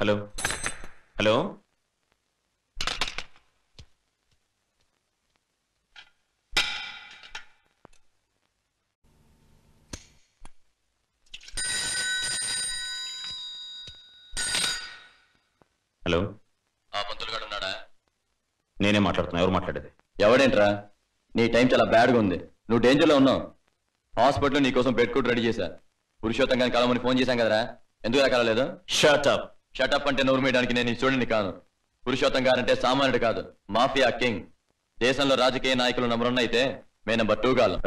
Hello. Hello. Hello. ఆ పంతులు గాడు ఉన్నాడా? నేనే మాట్లాడుతున్నా ఎవరు మాట్లాడేది? ఎవడేంట్రా? నీ టైం చాలా బ్యాడ్గా ఉంది. నువ్వు డేంజర్లో ఉన్నావు. హాస్పిటల్లో నీ కోసం బెడ్ కూడా రెడీ చేశా. పురుషోత్తం గారిని కలవమని ఫోన్ చేశాం కదరా? ఎందుకు కలవలేదు? షట్ అప్ షటప్ అంటే నోరు మీయడానికి నేను నీ చూడండి కాను పురుషోత్తం గారంటే సామాన్యుడు కాదు. Mafia king. దేశంలో రాజకీయ నాయకులు నెంబర్ వన్ అయితే మే నెంబర్ టూ కాలం.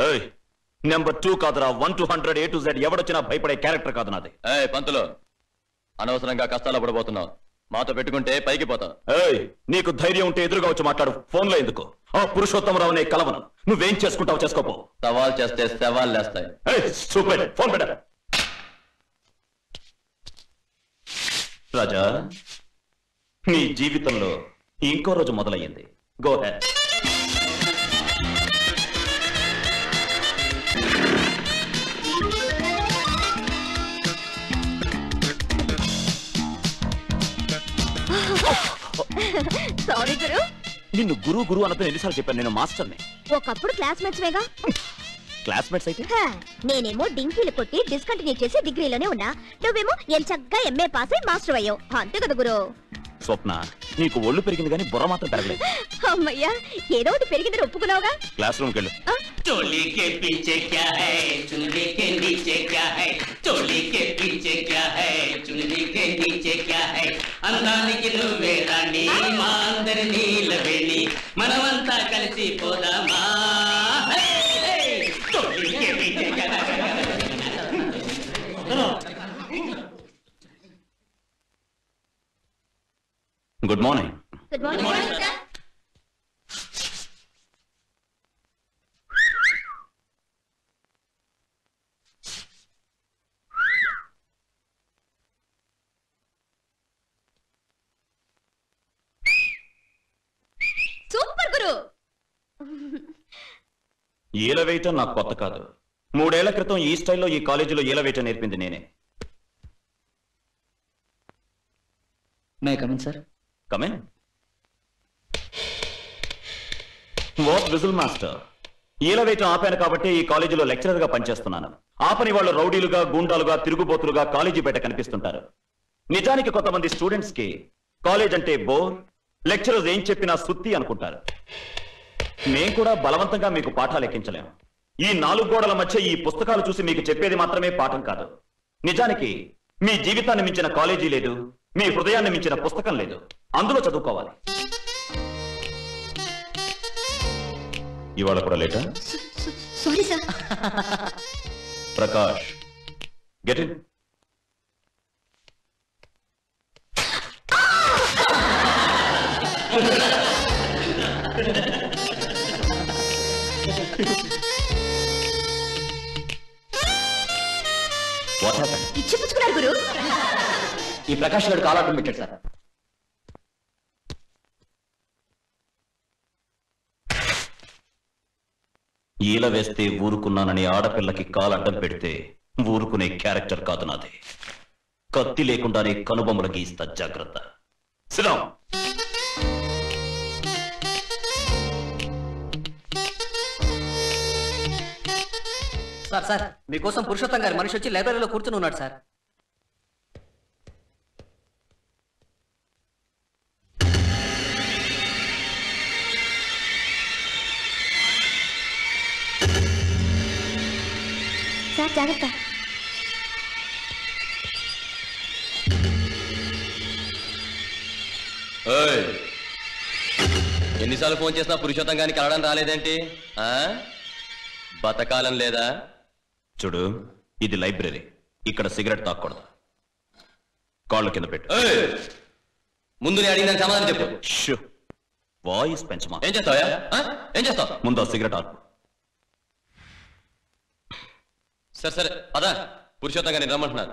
నెంబర్ టూ కాదురా. One to hundred A to Z ఎవడొచ్చినా భయపడే క్యారెక్టర్ కాదు నాది. ఏ పంతులు. అనవసరంగా కష్టాలు పడబోతున్నావు మాతో పెట్టుకుంటే పైకి పోతావు. ఏయ్ నీకు ధైర్యం ఉంటే ఎదురుగా వచ్చి మాట్లాడు. ఫోన్లో ఎందుకు? ఆ పురుషోత్తమరావు నే కలవను. నువ్వేం చేసుకుంటావు చేసుకోపో. సవాల్ చేస్తే సవాల్ లేస్తాయి ఫోన్ పెట్ట రాజా నీ జీవితంలో ఇంకో రోజు మొదలయ్యింది. గో హెడ్ సారీ గురు నిన్ను గురు గురు అన్నతో ఎన్నిసార్లు చెప్పాను? నేను మాస్టర్ని. ఒకప్పుడు క్లాస్మేట్స్ వేగా? క్లాస్మేట్స్ అయితే హ, నేనేమో డింకీలు కొట్టి డిస్కంటిన్యూ చేసి డిగ్రీలోనే ఉన్నా నువ్వేమో ఎంచక్కా ఎంఏ పాస్ అయి మాస్టర్ అయ్యావు అంతే కదా గురు స్వప్న నీకు ఒళ్ళు పెరిగింది కానీ బుర్ర మాత్రం పెరగలేదు అమ్మయ్యా ఏదో ఒకటి పెరిగిందని ఒప్పుకున్నావుగా క్లాస్ రూమ్కి వెళ్ళు चोली के पीछे क्या है चुनरी के नीचे क्या है चोली के पीछे क्या है चुनरी के नीचे क्या है అందానికి నువ్వే రాణి మా అందరి నీలవేణి మనమంతా కలిసి పోదామా గుడ్ మార్నింగ్ సార్ సూపర్ గురు. ఈల వేయటం నాకు కొత్త కాదు. మూడేళ్ళ క్రితం ఈ స్టైల్లో ఈ కాలేజీలో ఈల వేయటం నేర్పింది నేనే. May come in sir come in what whistle master ఈల ఆపాను కాబట్టి ఈ కాలేజీలో లెక్చరర్గా పనిచేస్తున్నాను. ఆపని వాళ్ళు రౌడీలుగా గూండాలుగా తిరుగుబోతులుగా కాలేజీ బయట కనిపిస్తుంటారు. నిజానికి కొంతమంది స్టూడెంట్స్కి కాలేజ్ అంటే బోర్ లెక్చరర్స్ ఏం చెప్పినా సుత్తి అనుకుంటారు. మేం కూడా బలవంతంగా మీకు పాఠాలు ఎక్కించలేము ఈ నాలుగు గోడల మధ్య ఈ పుస్తకాలు చూసి మీకు చెప్పేది మాత్రమే పాఠం కాదు. నిజానికి మీ జీవితాన్ని మించిన కాలేజీ లేదు మీ హృదయాన్ని మించిన పుస్తకం లేదు. అందులో చదువుకోవాలి. ఇవాళ కూడా లేటా? Sorry sir. Prakash get in. What happen ఇచ్చి పుచ్చుకున్నారు గురు. ఈ ప్రకాష్ గారు కాలాటం పెట్టాడు సార్. ఈల వేస్తే ఊరుకున్నానని ఆడపిల్లకి కాలడ్డం పెడితే ఊరుకునే క్యారెక్టర్ కాదు నాది. కత్తి లేకుండానే కనుబొమ్మలకి ఇస్తా జాగ్రత్త. సార్ సార్ మీకోసం పురుషోత్తం గారి మనిషి వచ్చి లైబ్రరీలో కూర్చుని ఉన్నాడు సార్. జాగ్రత్త. ఎన్నిసార్లు ఫోన్ చేసినా పురుషోత్తం గారిని కలవడం రాలేదేంటి? ఆ? బతకాలం లేదా? చూడు ఇది లైబ్రరీ. ఇక్కడ సిగరెట్ తాకూడదు కాళ్ళు కింద పెట్టు! ముందు నేను అడిగిన సమాధానం చెప్పు. షూ. వాయిస్ పెంచమా? ఏం చేస్తావా ఏం చేస్తావు? ముందు సిగరెట్ ఆపు. సరే సరే అదా పురుషోత్తం గారిని రమ్మంటున్నారు.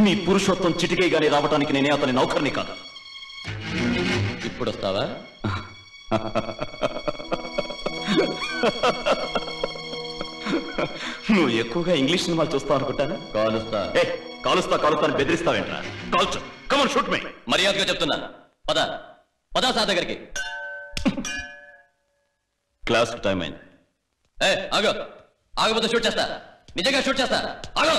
నీ పురుషోత్తం చిటికే గాని రావటానికి నేనే అతని నౌకర్ని కాదు. ఇప్పుడు వస్తావా నువ్వు ఎక్కువగా ఇంగ్లీష్ సినిమాలు చూస్తావు అనుకుంటాను? కాలుస్తా. ఏ కాలుస్తా కాలుస్తా అని బెదిరిస్తావేంట్రా? కాల్చు. కమన్ షూట్ మీ మర్యాదగా చెప్తున్నా. పద. పద సార్ దగ్గరికి. క్లాస్ టైం అయింది. ఏ ఆగు. ఆగపోతే షూట్ చేస్తా నిజంగా షూట్ చేస్తా ఆగు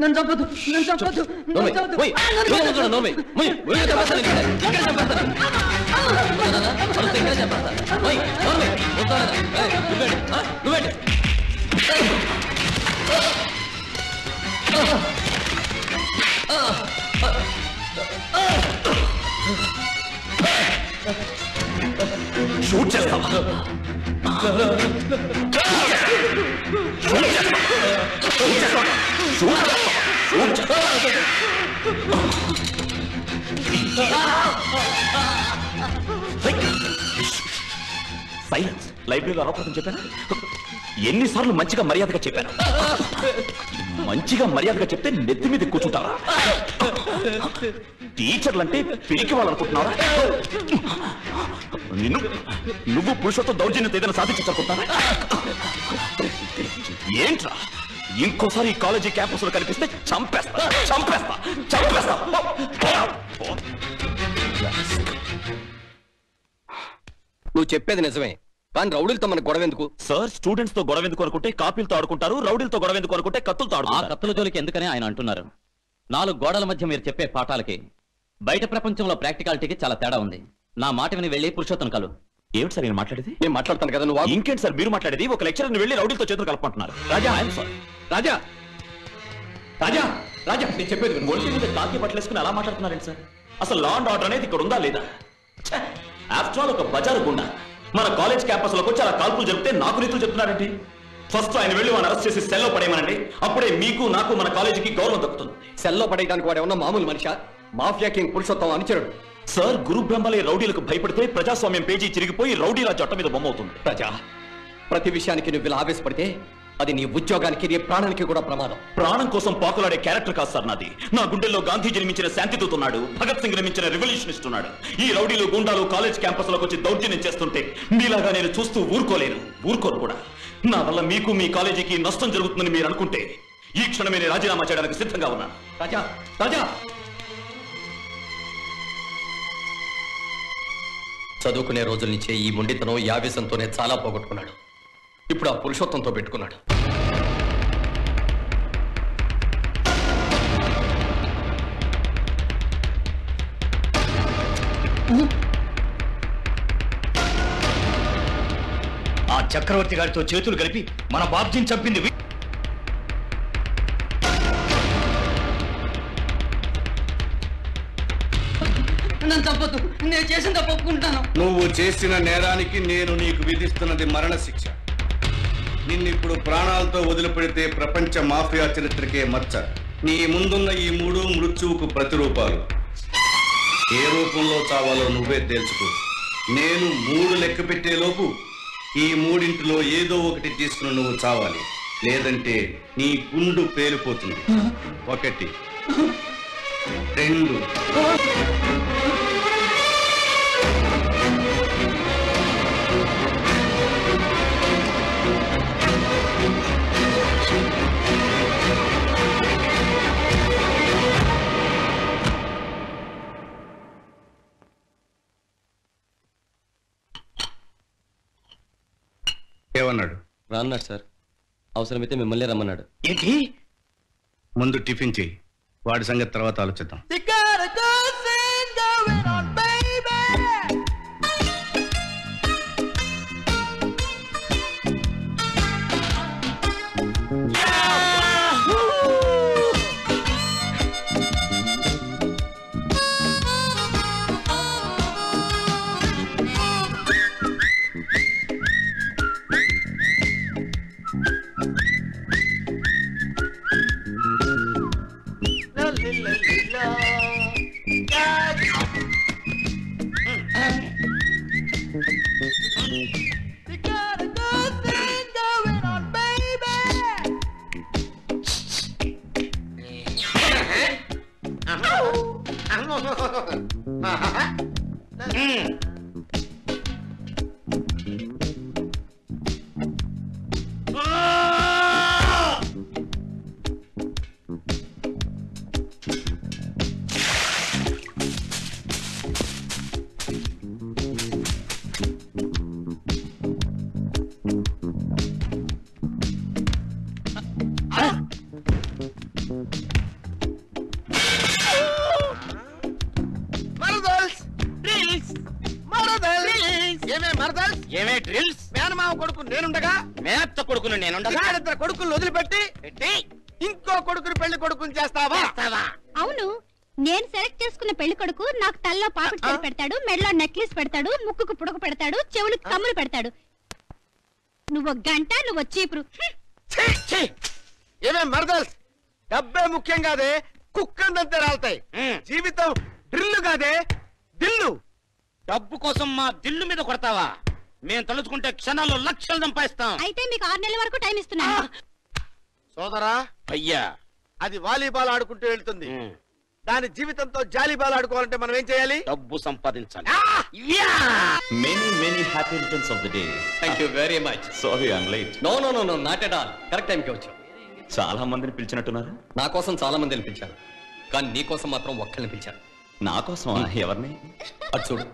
నన్ను చంపదు నన్ను చంపదు నోర్మి, ఓయ్, దూరం ఉంచు, నోర్మి. ఓయ్, ఓయ్, చంపేస్తాను ఇక్కడ. ఇక్కడ చంపేస్తాను. వదలనా? అరుస్తే ఇక్కడ చంపేస్తా. ఓయ్, నోర్మి, వదలనా? ఏయ్, నువ్వేంటి? ఆ? నువ్వేంటి? షూట్ చేస్తావా సైలెన్స్ లైబ్రరీలో అరవకూడదని చెప్పాను? ఎన్నిసార్లు మంచిగా మర్యాదగా చెప్పాను. మంచిగా మర్యాదగా చెప్తే నెత్తి మీద కూర్చుంటారా టీచర్లంటే పిరికి వాళ్ళు అనుకుంటున్నారా నిన్ను నువ్వు పురుషులతో దౌర్జన్యం ఏదైనా సాధించాలనుకుంటున్నారా ఏంట్రా? ఇంకోసారి ఈ కాలేజీ క్యాంపస్లో కనిపిస్తే చంపేస్తా చంపేస్తా చంపేస్తా. నువ్వు చెప్పేది నిజమే. కానీ రౌడీలతో మన గొడవ ఎందుకు? సార్ స్టూడెంట్స్తో గొడవ ఎందుకు అనుకుంటే కాపీలతో ఆడుకుంటారు రౌడీలతో గొడవ ఎందుకు అనుకుంటే కత్తులతో ఆ ఆడుకుంటారు. కత్తుల జోలికి ఎందుకని ఆయన అంటున్నారు? నాలుగు గోడల మధ్య మీరు చెప్పే పాఠాలకి బయట ప్రపంచంలో ప్రాక్టికాలిటీకి చాలా తేడా ఉంది. నా మాట విని వెళ్ళి పురుషోత్తం కలు. ఏమిటి సార్ నేను మాట్లాడేది? నేను మాట్లాడతాను కదా నువ్వు. ఇంకేంటి సార్ మీరు మాట్లాడేది? ఒక లెక్చరర్ని వెళ్ళి రౌడీలతో చేతులు కలపంటున్నారు రాజా! ఐఎమ్ సారీ రాజా! రాజా! రాజా! నేను చెప్పేది. ఒంటి మీద కాకి పట్టలేసుకుని అలా మాట్లాడుతున్నారేంటి సార్? అసలు లా అండ్ ఆర్డర్ అనేది ఇక్కడ ఉందా లేదా? ఆఫ్టర్ ఆల్ ఒక బజారు గుండా. మన కాలేజ్ క్యాంపస్లోకి వచ్చి అలా కాల్పులు జరిపితే నాకు నీతులు చెప్తున్నారండి ఫస్ట్ ఆయన వెళ్ళి వాళ్ళని అరెస్ట్ చేసి సెల్లో పడేయమనండి. అప్పుడే మీకు నాకు మన కాలేజీకి గౌరవం దక్కుతుంది. సెల్లో పడేయడానికి వాడు ఏమన్నా మామూలు మనిషా? మాఫియా కింగ్ పురుషోత్తం అనుచరుడు. సార్ గురు బ్రహ్మలే రౌడీలకు భయపడితే ప్రజాస్వామ్యం పేజీ చిరిగిపోయి రౌడీల జట్ట మీద బొమ్మ అవుతుంది. ప్రజా ప్రతి విషయానికి నువ్వు ఇలా ఆవేశపడితే అది నీ ఉద్యోగానికి నీ ప్రాణానికి కూడా ప్రమాదం. ప్రాణం కోసం పాకులాడే క్యారెక్టర్ కాదు సార్ నాది. నా గుండెల్లో గాంధీ జన్మించిన శాంతిదూత ఉన్నాడు భగత్ సింగ్ నిర్మించిన రెవల్యూషనిస్ట్ ఉన్నాడు ఈ రౌడీలు గుండాలు కాలేజ్ క్యాంపస్లోకి వచ్చి దౌర్జన్యం చేస్తుంటే మీలాగా నేను చూస్తూ ఊరుకోలేను. ఊరుకోను కూడా. నా వల్ల మీకు మీ కాలేజీకి నష్టం జరుగుతుందని మీరు అనుకుంటే ఈ క్షణమే నేను రాజీనామా చేయడానికి సిద్ధంగా ఉన్నాను. రాజా రాజా! చదువుకునే రోజుల నుంచే ఈ మొండితనం ఈ ఆవేశంతోనే చాలా పోగొట్టుకున్నాడు. ఇప్పుడు ఆ పురుషోత్తంతో పెట్టుకున్నాడు. ఆ చక్రవర్తి గారితో చేతులు కలిపి మన బాబ్జీని చంపింది నన్ను చంపొద్దు నేను చేసిన తప్పు ఒప్పుకుంటాను నువ్వు చేసిన నేరానికి నేను నీకు విధిస్తున్నది మరణ శిక్ష నిన్నిప్పుడు ప్రాణాలతో వదిలిపెడితే ప్రపంచ మాఫియా చరిత్రకే మచ్చ. నీ ముందున్న ఈ మూడు మృత్యువుకు ప్రతిరూపాలు. ఏ రూపంలో చావాలో నువ్వే తేల్చుకో. నేను మూడు లెక్క పెట్టేలోపు ఈ మూడింటిలో ఏదో ఒకటి తీసుకుని నువ్వు చావాలి. లేదంటే నీ గుండు పేలిపోతుంది. ఒకటి. రెండు. రాన్నాడు సార్. అవసరమైతే మిమ్మల్ని రమ్మన్నాడు. ఏంటి? ముందు టిఫిన్ చెయ్యి వాడి సంగతి తర్వాత ఆలోచిద్దాం. لا لا ఏమే డ్రిల్స్? కొడుకు నేనుండగా. మేనత్త కొడుకును నేనుండగా. ఇద్దరు కొడుకులు వదిలిపెట్టి. పెట్టి. ఇంకో కొడుకుని పెళ్ళి కొడుకుని చేస్తావా? చేస్తావా? అవును నేను సెలెక్ట్ చేసుకున్న పెళ్ళి కొడుకు నాకు తల్లో పాపిడి చీర పెడతాడు మెడలో నెక్లెస్ పెడతాడు ముక్కుకు పుడక పెడతాడు చెవులకు కమ్ములు పెడతాడు. నువ్వు గంట నువ్వు చీపురు. ఏమే మరదల్? డబ్బే ముఖ్యం కాదే కుక్కందంతే రాలుతాయి. జీవితం డ్రిల్లు కాదే దిల్లు. డబ్బు కోసం మా దిల్లు మీద కొడతావా? మేము తలుచుకుంటే క్షణాల్లో లక్షలు సంపాదిస్తాం అయితే మీకు ఆరు నెలల వరకు టైం ఇస్తున్నాను. సోదరా అయ్యా. అది వాలీబాల్ ఆడుకుంటూ వెళ్తుంది. దాని జీవితంతో జాలీబాల్ ఆడుకోవాలంటే మనం ఏం చేయాలి? డబ్బు సంపాదించాలి. Many many happy returns of the day thank you very much sorry I'm late no no no no not at all correct టైంకి వచ్చావు. చాలా మందిని పిలిచినట్టున్నారు. నా కోసం చాలా మందిని పిలిచాను కానీ నీ కోసం మాత్రం ఒక్కరిని పిలిచాను నా కోసం ఎవరిని? అటు చూడు.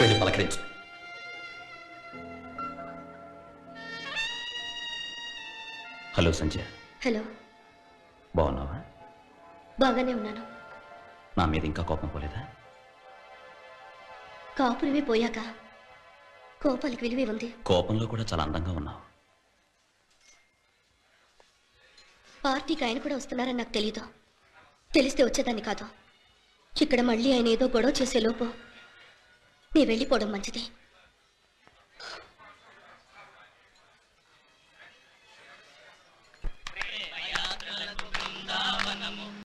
వెళ్ళి పలకరించు. Hello Sanjay hello. బాగున్నావా? బాగానే ఉన్నాను. నా మీద ఇంకా కోపం పోలేదా? కాపురివి పోయాక కోపాలకు విలువే ఉంది. కోపంలో కూడా చాలా అందంగా ఉన్నావు. పార్టీకి ఆయన కూడా వస్తున్నారని నాకు తెలీదు. తెలిస్తే వచ్చేదాన్ని కాదు. ఇక్కడ మళ్ళీ ఆయన ఏదో గొడవ చేసే లోపు నీ వెళ్ళిపోవడం మంచిది.